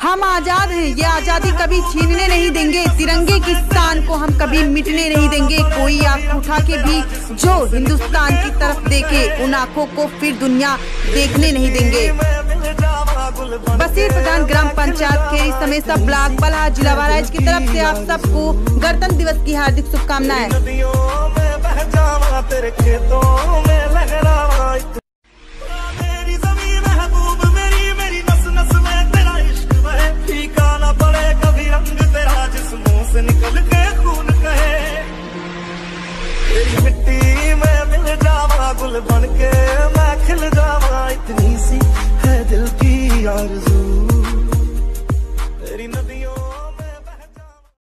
हैं, ये आज़ादी कभी छीनने नहीं देंगे। तिरंगे की शान को हम कभी मिटने नहीं देंगे। कोई आँख उठा के भी जो हिंदुस्तान की तरफ़ देखे, उन आँखों को फिर दुनिया देखने नहीं देंगे। बसीर प्रधान ग्राम पंचायत खेरी समेत सब ब्लॉक, बलहा, जिला की तरफ़ से आप सबको गणतंत्र दिवस की हार्दिक शुभकामनाएँ। निकल के खून कहे। तेरी मिट्टी में मिल जावा गुल बनके मैं खिल जावा इतनी सी। है दिल की आरज़ू।